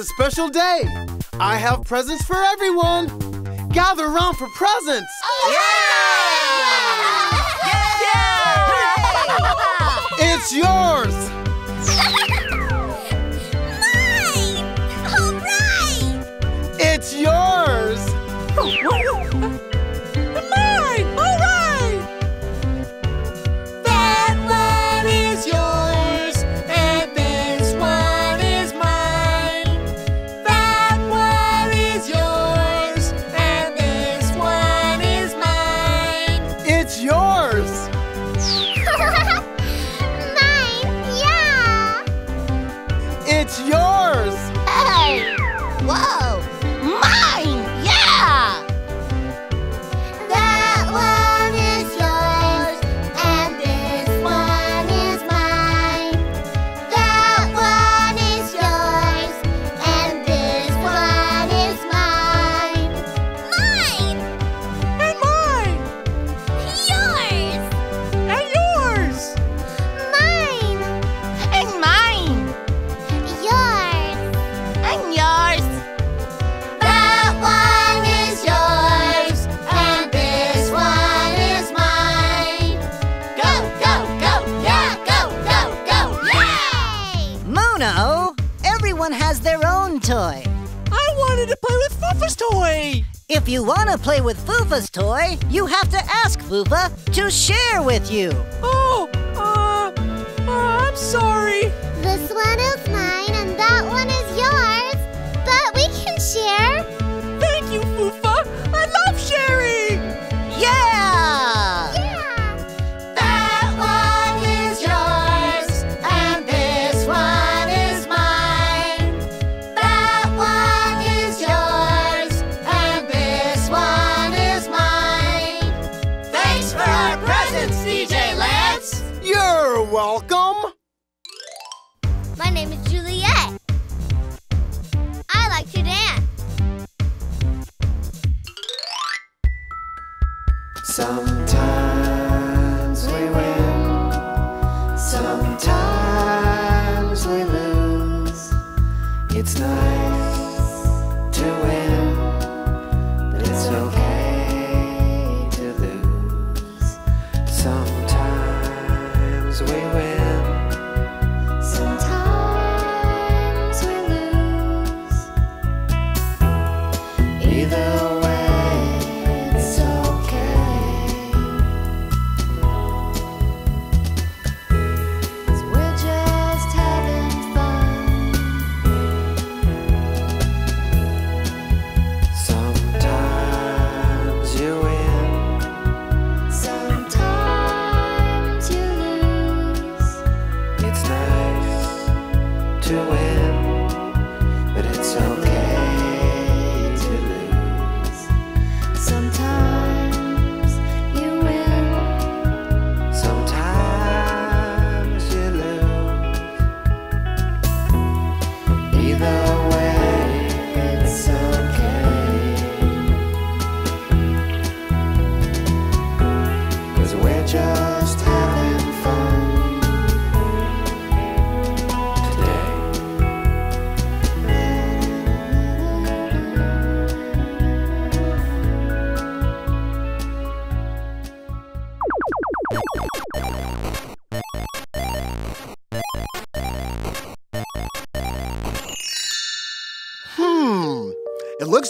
A special day. I have presents for everyone. Gather around for presents. Yeah! Yeah! It's yours. Mine! All right! It's yours. with Foofa's toy, you have to ask Fufa to share with you. Oh, we win,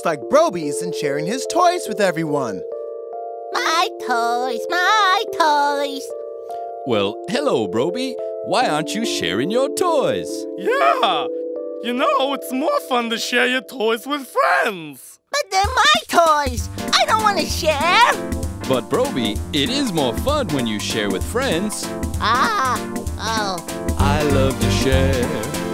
It looks like Brobee's isn't sharing his toys with everyone. My toys, my toys. Well, hello, Brobee. Why aren't you sharing your toys? Yeah! You know, it's more fun to share your toys with friends. But they're my toys. I don't want to share. But, Broby, it is more fun when you share with friends. Ah, oh. I love to share.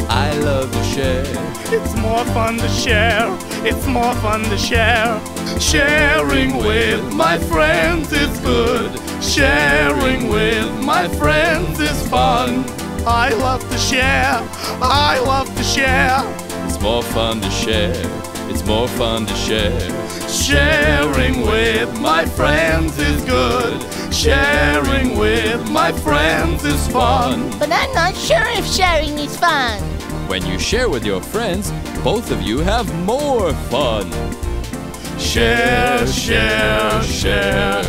I love to share. It's more fun to share. It's more fun to share. Sharing with my friends is good. Sharing with my friends is fun. I love to share. I love to share. It's more fun to share. It's more fun to share. Sharing with my friends is good. Sharing with my friends is fun. But I'm not sure if sharing is fun. When you share with your friends, both of you have more fun. Share, share, share.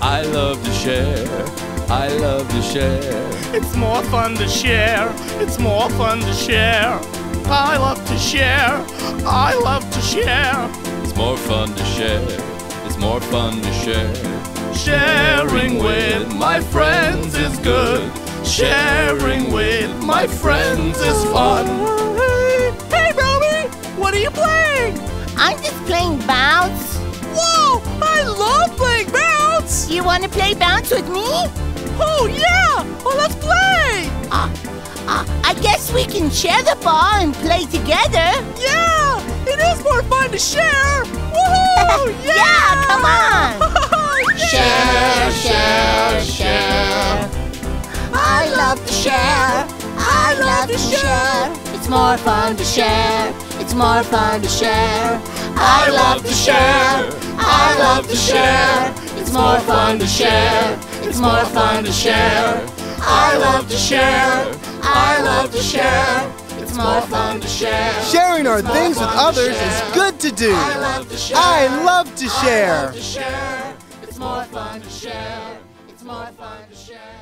I love to share. I love to share. It's more fun to share. It's more fun to share. I love to share. I love to share. It's more fun to share. It's more fun to share. Sharing with my friends is good. Sharing with my friends is fun. Hey, hey, Roby! What are you playing? I'm just playing bounce. Whoa! I love playing bounce! You want to play bounce with me? Oh, yeah! Well, let's play! Uh, uh, I guess we can share the ball and play together. Yeah! It is more fun to share! Woohoo! Yeah! Yeah, come on! Share, share, share. I love to share. I love to share. It's more fun to share. It's more fun to share. I love to share. I love to share. It's more fun to share. It's more fun to share. I love to share. I love to share. It's more fun to share. Sharing our things with others is good to do. I love to share. I love to share. It's more fun to share. It's more fun to share.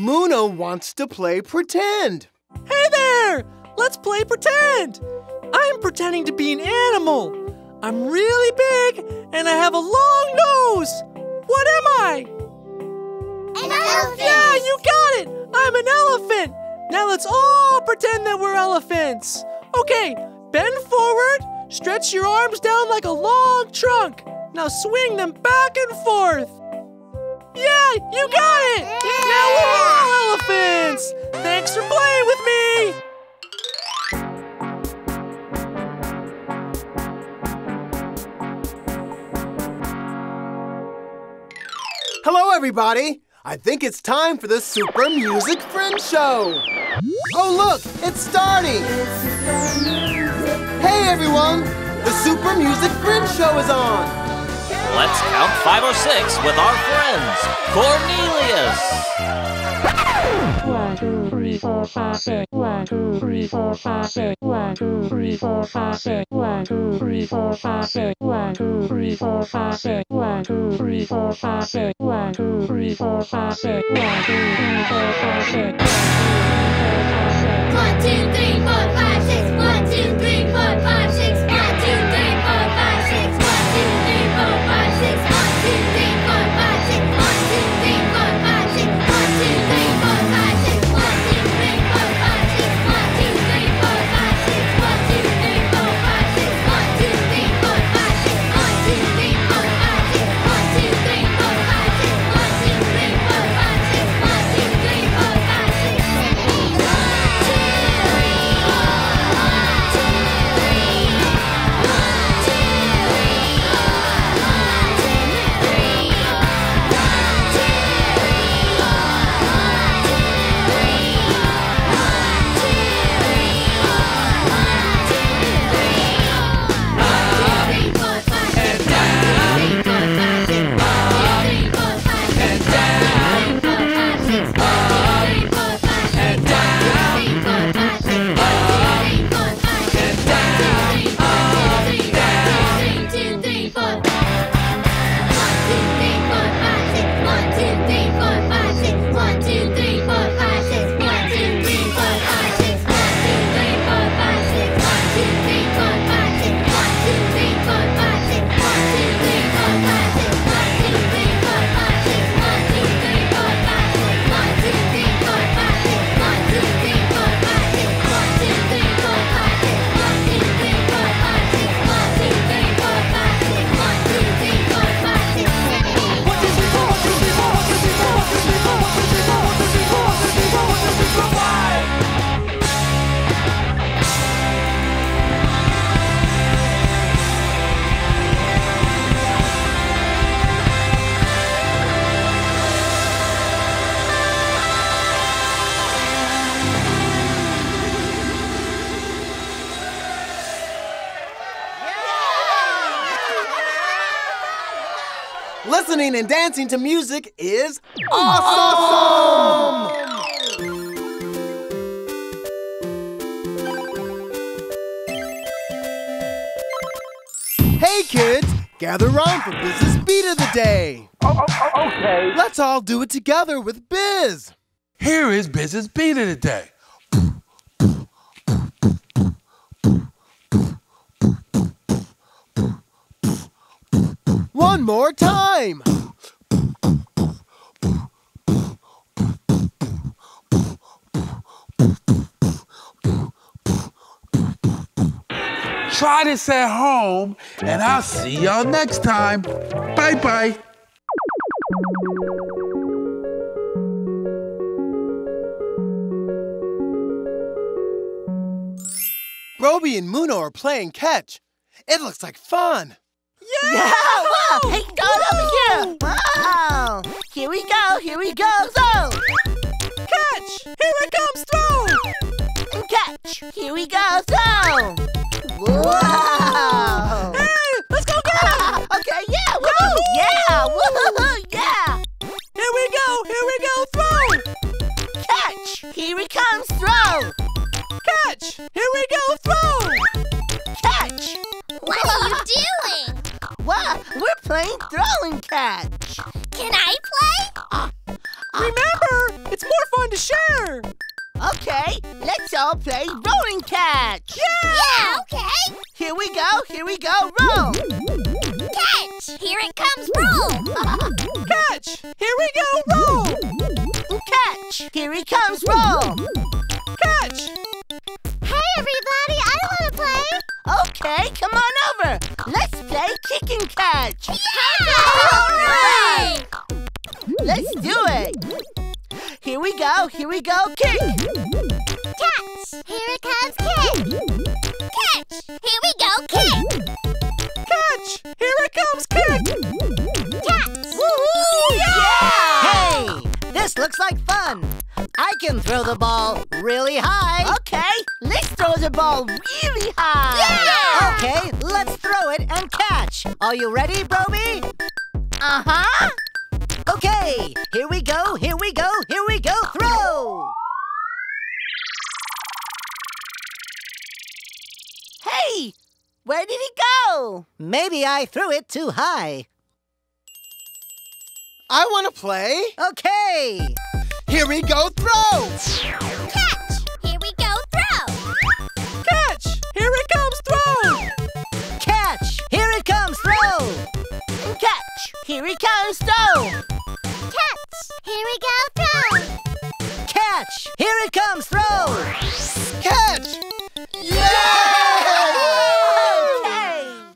Muno wants to play pretend. Hey there! Let's play pretend! I'm pretending to be an animal. I'm really big and I have a long nose. What am I? An elephant. Yeah, you got it! I'm an elephant! Now let's all pretend that we're elephants. Okay, bend forward, stretch your arms down like a long trunk. Now swing them back and forth. Yeah, you got it! Now we're all elephants! Thanks for playing with me! Hello, everybody. I think it's time for the Super Music Friend Show. Oh, look, it's starting. Hey, everyone. The Super Music Friend Show is on. Let's count five or six with our friends. Cornelius, One, two, three, four, five, six. One, two, three, four, five, six. One, two, three, four, five, six. One, two, three, four, five, six. One, two, three, four, five, six. One, two, three, four, five, six. One, two, three, four, five, six. One, two, three, four, five, six. One, two, three, four, five, six. One, two, three, four, Listening and dancing to music is awesome! Hey kids, gather around for Biz's beat of the day. Oh, oh, oh Okay. Let's all do it together with Biz. Here is Biz's beat of the day. One more time. Try this at home, and I'll see y'all next time. Bye bye. Roby and Muno are playing catch. It looks like fun. Yeah! Wow! Hey, go over here! Wow! Here we go, here we go, go! Catch! Here it comes through! Catch! Here we go, throw! Catch! Can I play? Remember, it's more fun to share! Okay, let's all play rolling catch! Yeah, okay. Here we go, here we go, roll! Catch! Here it comes, roll! Are you ready, Brobee? Uh-huh! Okay, here we go, here we go, here we go, throw! Hey! Where did he go? Maybe I threw it too high. I want to play. Okay, Here we go, throw! Catch! Catch! Here he comes, throw! Catch! Here we go, throw! Catch. Here it comes, throw. Catch! Okay!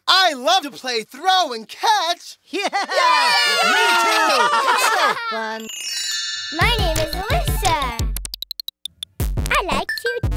I love to play throw and catch. Yeah, me too. It's so fun. My name is Alyssa. I like to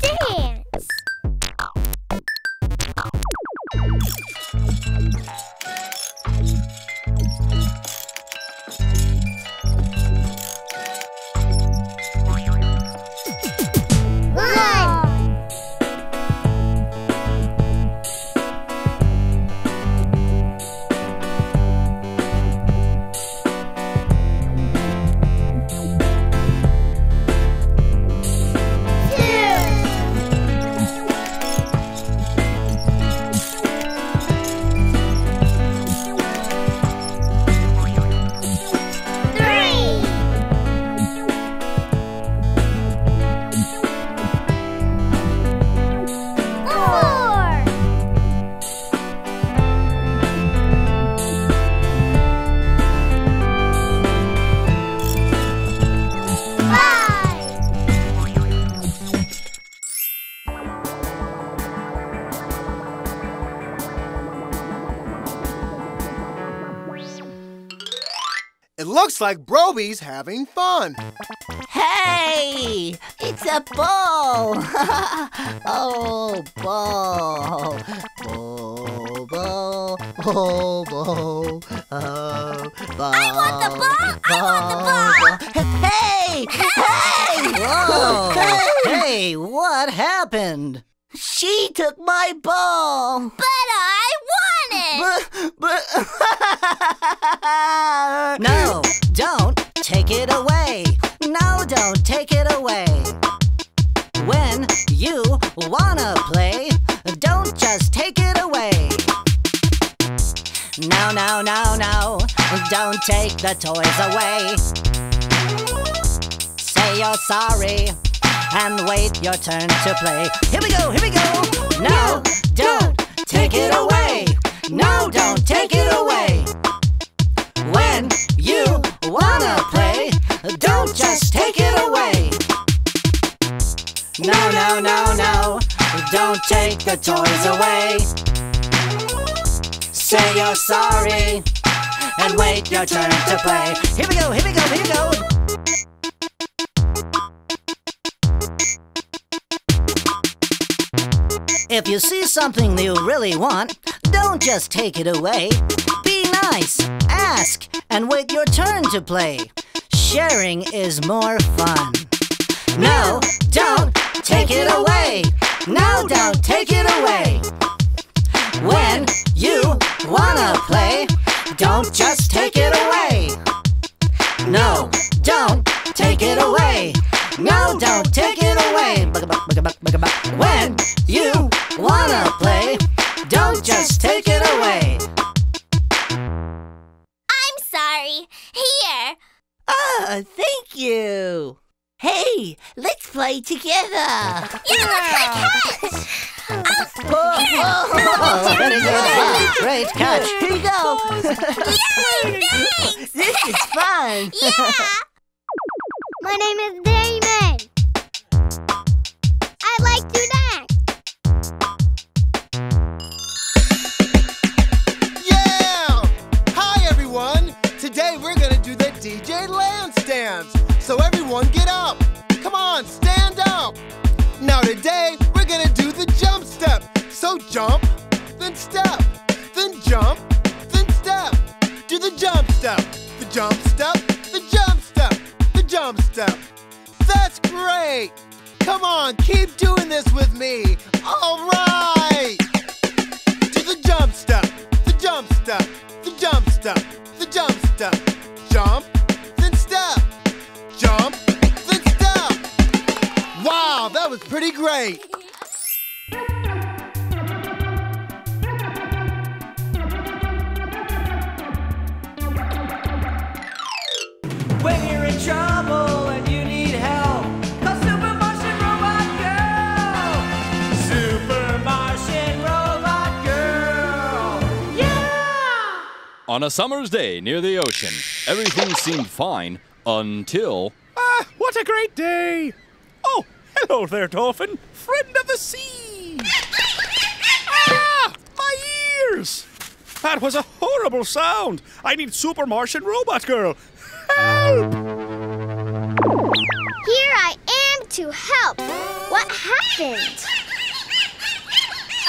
looks like Brobee's having fun. Hey! It's a ball! oh, ball! Ball, ball, ball, ball, oh, ball. Oh, I want the ball! I want the ball! Hey! Hey! Whoa. hey, what happened? She took my ball! But I won it! But, but, don't take it away. No, don't take it away. When you wanna play, don't just take it away. No, no, no, no, don't take the toys away. Say you're sorry and wait your turn to play. Here we go, here we go. No, don't take it away. No, don't take it away. No, no, don't take the toys away. Say you're sorry and wait your turn to play. Here we go, here we go, here we go. If you see something you really want, don't just take it away. Be nice, ask, and wait your turn to play. Sharing is more fun. No, don't take it away. No, don't take it away. When you wanna play, don't just take it away. No, don't take it away. No, don't take it away. When you wanna play, don't just take it away. I'm sorry. Here. Oh, thank you. Hey, let's play together. Yeah, let's play catch. Oh, oh very good. Great catch. Here you go. Yay, thanks. This is fun. Yeah. My name is Damon. I like to dance. Yeah! Hi, everyone! Today we're gonna do the DJ Lance dance. So, everyone, get up! Come on, stand up! Now, today we're gonna do the jump step. So, jump, then step, then jump, then step. Do the jump step, the jump step, the jump step, the jump step. That's great! Come on, keep doing this with me. All right! Do the jump step, the jump step, the jump step, the jump step. Jump, then step. Jump, then step. Wow, that was pretty great. When you're in trouble and you need help, call Super Martian Robot Girl. Super Martian Robot Girl. Yeah! On a summer's day near the ocean, everything seemed fine until. Ah, what a great day! Oh, hello there, dolphin, friend of the sea! ah, my ears! That was a horrible sound. I need Super Martian Robot Girl. Help! Here I am to help. What happened?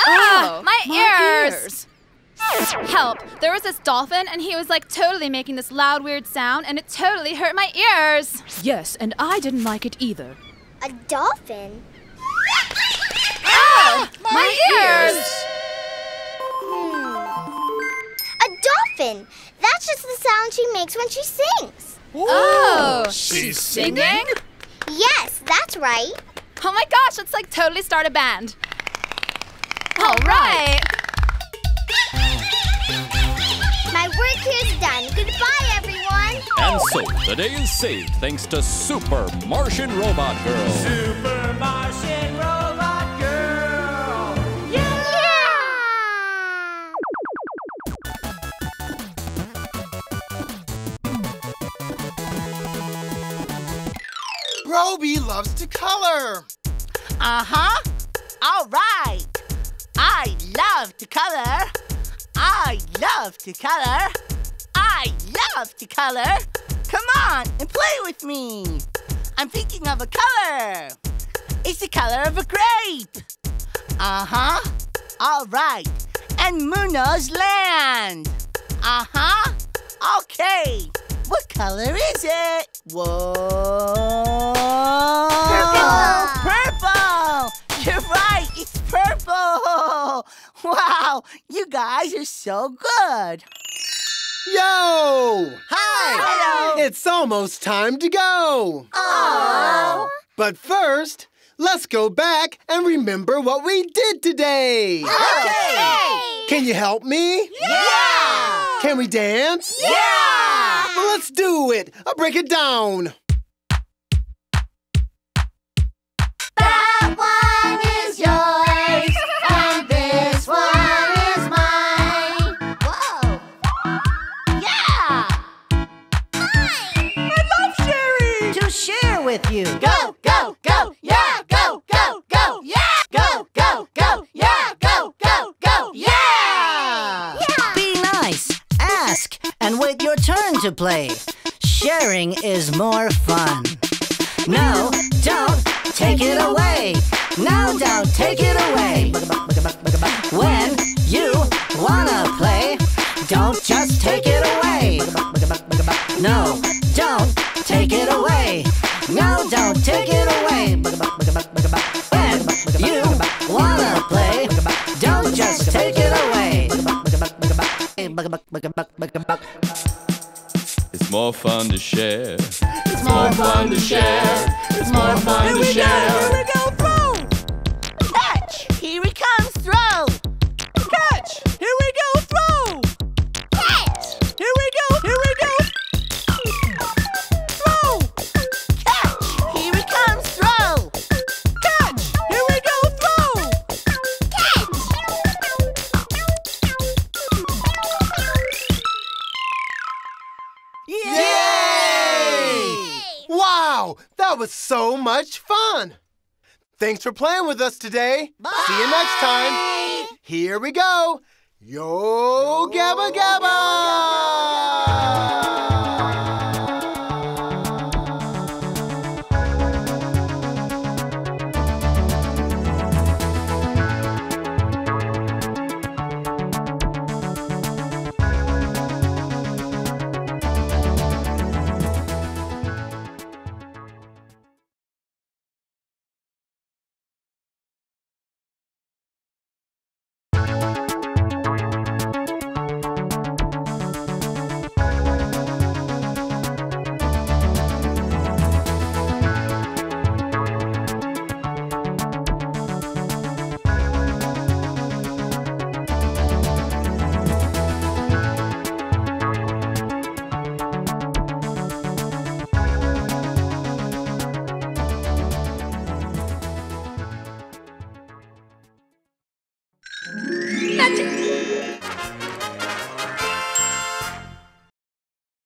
Oh, my, ears. Help! There was this dolphin, and he was like totally making this loud, weird sound, and it totally hurt my ears. Yes, and I didn't like it either. A dolphin? Oh, my, ears! Hmm. A dolphin! That's just the sound she makes when she sings. Oh, she's singing? Yes, that's right. Oh my gosh, let's like totally start a band. All right. So, the day is saved thanks to Super Martian Robot Girl. Super Martian Robot Girl. Yeah! Roby loves to color. Uh huh. All right. I love to color. I love to color. I love to color. Come on and play with me. I'm thinking of a color. It's the color of a grape. Uh huh. All right. And Munoz land. Uh huh. Okay. What color is it? Whoa. Purple. Purple. You're right. It's purple. Wow. You guys are so good. Yo! It's almost time to go. Oh. But first, let's go back and remember what we did today. Okay! Can you help me? Yeah! Can we dance? Yeah! Well, let's do it. I'll break it down. With you. Go, go, go! Yeah! Go, go, go! Yeah! Go, go, go! Yeah! Go, go, go! Yeah! Be nice, ask, and wait your turn to play. Sharing is more fun. No, don't take it away. No, don't take it away. When you wanna play, don't just take it take it away. When you wanna play, don't just take it away. It's more fun to share. It's more fun to share. It's more fun to share. Was so much fun. Thanks for playing with us today. See you next time. Here we go. Yo, Gabba Gabba!